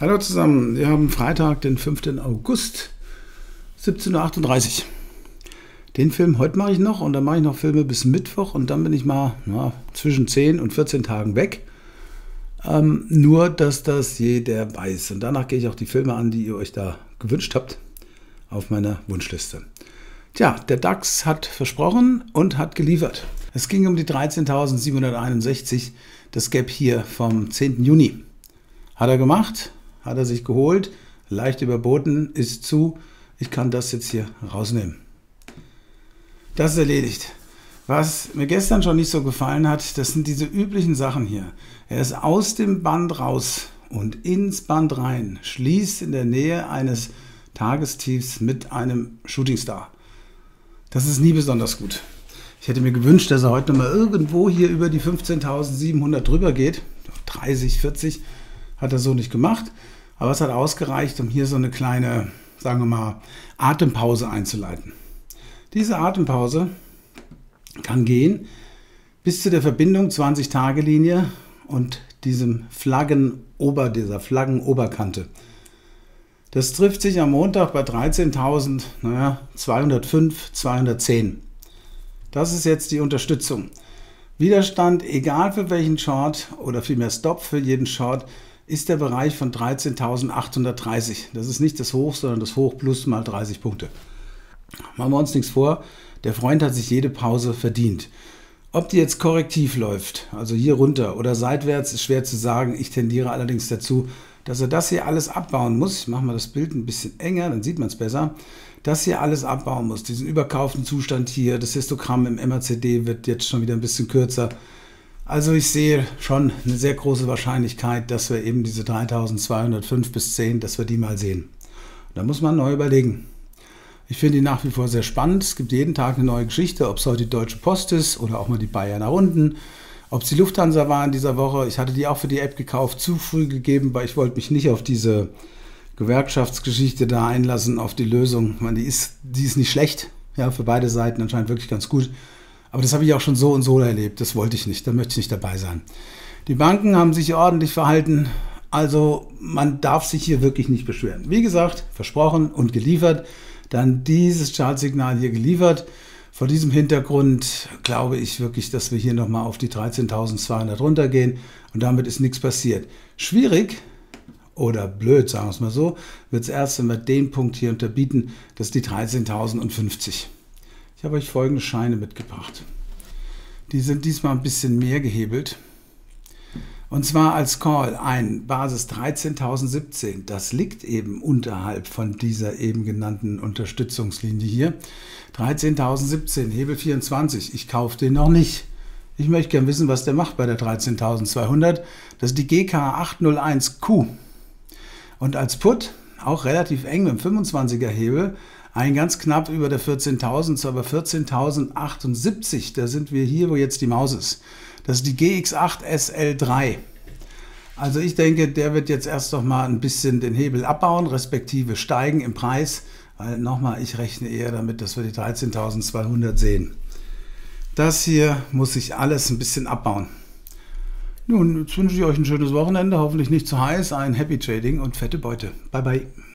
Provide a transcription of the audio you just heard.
Hallo zusammen, wir haben Freitag, den 5. August, 17.38 Uhr. Den Film heute mache ich noch und dann mache ich noch Filme bis Mittwoch und dann bin ich mal na, zwischen 10 und 14 Tagen weg. Ähm, nur, dass das jeder weiß. Und danach gehe ich auch die Filme an, die ihr euch da gewünscht habt, auf meiner Wunschliste. Tja, der DAX hat versprochen und hat geliefert. Es ging um die 13.761, das Gap hier vom 10. Juni. Hat er gemacht, hat er sich geholt, leicht überboten, ist zu. Ich kann das jetzt hier rausnehmen. Das ist erledigt. Was mir gestern schon nicht so gefallen hat, das sind diese üblichen Sachen hier. Er ist aus dem Band raus und ins Band rein, schließt in der Nähe eines Tagestiefs mit einem Shootingstar. Das ist nie besonders gut. Ich hätte mir gewünscht, dass er heute noch mal irgendwo hier über die 15.700 drüber geht. 30, 40 hat er so nicht gemacht. Aber es hat ausgereicht, um hier so eine kleine, sagen wir mal, Atempause einzuleiten. Diese Atempause kann gehen bis zu der Verbindung 20-Tage-Linie und diesem Flaggenober, dieser Flaggenoberkante. Das trifft sich am Montag bei 13.205, naja, 210. Das ist jetzt die Unterstützung. Widerstand, egal für welchen Short oder vielmehr Stop für jeden Short, ist der Bereich von 13.830. Das ist nicht das Hoch, sondern das Hoch plus mal 30 Punkte. Machen wir uns nichts vor, der Freund hat sich jede Pause verdient. Ob die jetzt korrektiv läuft, also hier runter oder seitwärts, ist schwer zu sagen. Ich tendiere allerdings dazu, dass er das hier alles abbauen muss. Ich mache mal das Bild ein bisschen enger, dann sieht man es besser. Das hier alles abbauen muss, diesen überkauften Zustand hier, das Histogramm im MACD wird jetzt schon wieder ein bisschen kürzer. Also ich sehe schon eine sehr große Wahrscheinlichkeit, dass wir eben diese 3205 bis 10, dass wir die mal sehen. Da muss man neu überlegen. Ich finde die nach wie vor sehr spannend. Es gibt jeden Tag eine neue Geschichte, ob es heute die Deutsche Post ist oder auch mal die Bayerner Runden. Ob es die Lufthansa war in dieser Woche. Ich hatte die auch für die App gekauft, zu früh gegeben, weil ich wollte mich nicht auf diese Gewerkschaftsgeschichte da einlassen, auf die Lösung. Ich meine, die ist, die ist nicht schlecht, ja, für beide Seiten anscheinend wirklich ganz gut. Aber das habe ich auch schon so und so erlebt. Das wollte ich nicht. Da möchte ich nicht dabei sein. Die Banken haben sich ordentlich verhalten. Also man darf sich hier wirklich nicht beschweren. Wie gesagt, versprochen und geliefert. Dann dieses Chartsignal hier geliefert. Vor diesem Hintergrund glaube ich wirklich, dass wir hier nochmal auf die 13.200 runtergehen und damit ist nichts passiert. Schwierig oder blöd, sagen wir es mal so, wird es erst, wenn wir den Punkt hier unterbieten, das ist die 13.050. Ich habe euch folgende Scheine mitgebracht. Die sind diesmal ein bisschen mehr gehebelt. Und zwar als Call ein Basis 13.017. Das liegt eben unterhalb von dieser eben genannten Unterstützungslinie hier. 13.017, Hebel 24. Ich kaufe den noch nicht. Ich möchte gerne wissen, was der macht bei der 13.200. Das ist die GK801Q. Und als Put, auch relativ eng mit dem 25er Hebel, ein ganz knapp über der 14.000, aber 14.078. Da sind wir hier, wo jetzt die Maus ist. Das ist die GX8 SL3. Also ich denke, der wird jetzt erst noch mal ein bisschen den Hebel abbauen, respektive steigen im Preis. Weil nochmal, ich rechne eher damit, dass wir die 13.200 sehen. Das hier muss sich alles ein bisschen abbauen. Nun, jetzt wünsche ich euch ein schönes Wochenende, hoffentlich nicht zu heiß, ein Happy Trading und fette Beute. Bye bye.